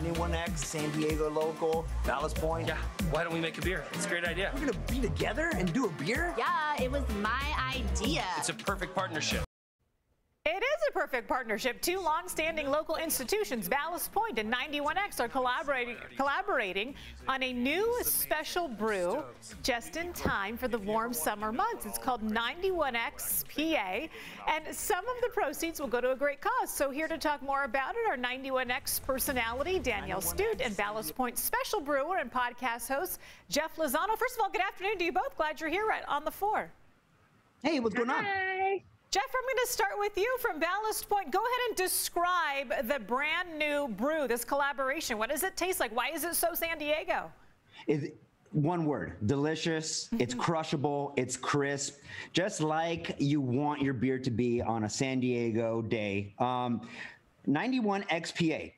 91X, San Diego local, Ballast Point. Yeah, why don't we make a beer? It's a great idea. We're gonna be together and do a beer? Yeah, it was my idea. It's a perfect partnership. It is perfect partnership. Two long-standing local institutions, Ballast Point and 91X, are collaborating collaborating on a new special brew just in time for the warm summer months. It's called 91X PA, and some of the proceeds will go to a great cause. So here to talk more about it are 91X personality Danielle 91X. Stute and Ballast Point special brewer and podcast host Jeff Lozano. First of all, good afternoon to you both. Glad you're here right on the floor. Hey, what's going on? Jeff, I'm going to start with you from Ballast Point. Go ahead and describe the brand new brew, this collaboration. What does it taste like? Why is it so San Diego? Is one word delicious it's Mm-hmm. crushable it's crisp just like you want your beer to be on a san diego day um, 91 xpa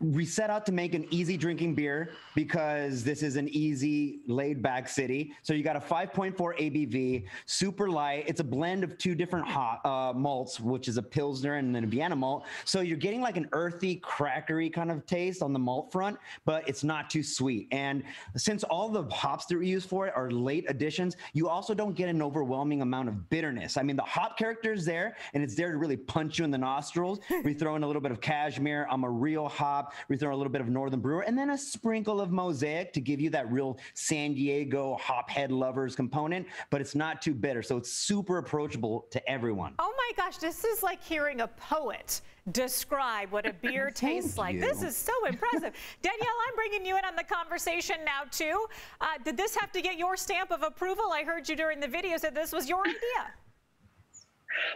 we set out to make an easy drinking beer because this is an easy laid back city. So you got a 5.4 abv super light. It's a blend of two different hot uh, malts which is a pilsner and then a vienna malt. So you're getting like an earthy crackery kind of taste on the malt front but it's not too sweet. And since all the hops that we use for it are late additions you also don't get an overwhelming amount of bitterness. I mean the hop character is there and it's there to really punch you in the nostrils. We throw in a little bit of cashmere. I'm a real hop we throw a little bit of northern brewer and then a sprinkle of mosaic to give you that real san diego hophead lovers component but it's not too bitter so it's super approachable to everyone Oh my gosh, this is like hearing a poet describe what a beer tastes like. This is so impressive. Danielle, I'm bringing you in on the conversation now, too. Uh, did this have to get your stamp of approval? I heard you during the video said this was your idea.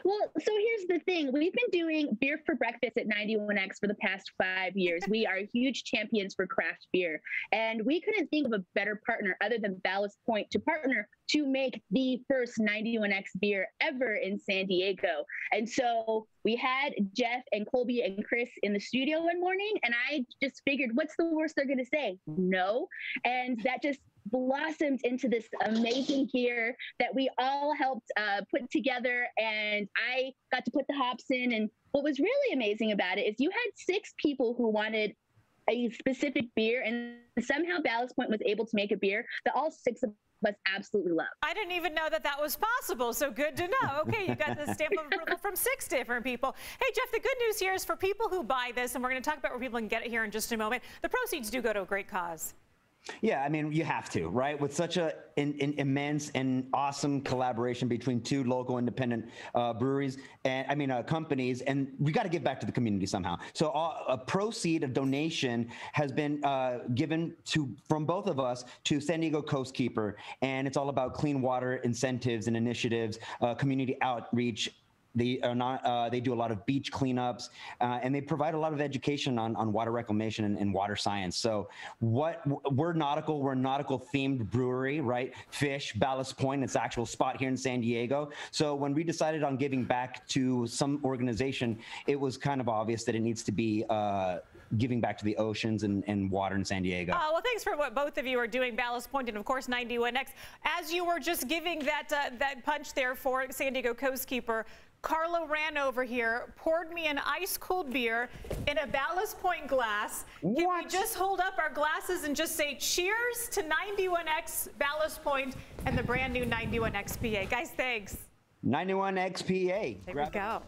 Well, so here's the thing. We've been doing beer for breakfast at 91X for the past five years. We are huge champions for craft beer. And we couldn't think of a better partner other than Ballast Point to partner to make the first 91X beer ever in San Diego. And so we had Jeff and Colby and Chris in the studio one morning, and I just figured, what's the worst they're going to say? No. And that just blossomed into this amazing beer that we all helped uh, put together and i got to put the hops in and what was really amazing about it is you had six people who wanted a specific beer and somehow ballast point was able to make a beer that all six of us absolutely love I didn't even know that that was possible, so good to know. Okay, you got the stamp of approval from six different people. Hey, Jeff, the good news here is for people who buy this, and we're going to talk about where people can get it here in just a moment, the proceeds do go to a great cause. Yeah, I mean, you have to, right? With such a an, an immense and awesome collaboration between two local independent uh, breweries and I mean uh, companies, and we got to give back to the community somehow. So uh, a proceed, a donation, has been uh, given to from both of us to San Diego Coastkeeper, and it's all about clean water incentives and initiatives, uh, community outreach, they are not. Uh, they do a lot of beach cleanups, uh, and they provide a lot of education on, on water reclamation and, and water science. So, what we're nautical. We're nautical themed brewery, right? Fish, Ballast Point. It's actual spot here in San Diego. So, when we decided on giving back to some organization, it was kind of obvious that it needs to be. Uh, giving back to the oceans and, and water in San Diego. Uh, well, thanks for what both of you are doing, Ballast Point and of course 91X. As you were just giving that uh, that punch there for San Diego Coastkeeper, Carlo ran over here, poured me an ice cold beer in a Ballast Point glass. Can we just hold up our glasses and just say cheers to 91X Ballast Point and the brand new 91XPA? Guys, thanks. 91 XPA. There Grab we it. go.